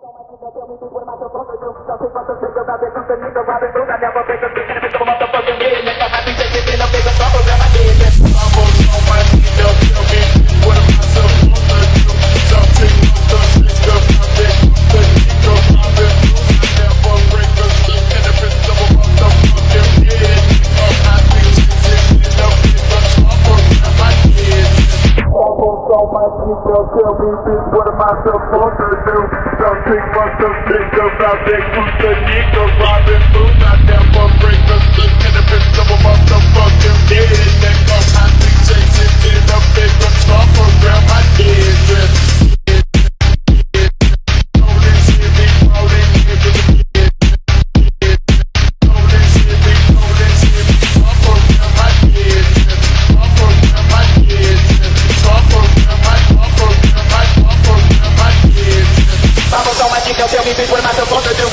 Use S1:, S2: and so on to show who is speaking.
S1: This, what am. I supposed to do? Enquanto eu sei que eu pra com o Sonic, eu vou abençoar. My nigga,
S2: tell me bitch, what am I supposed to do?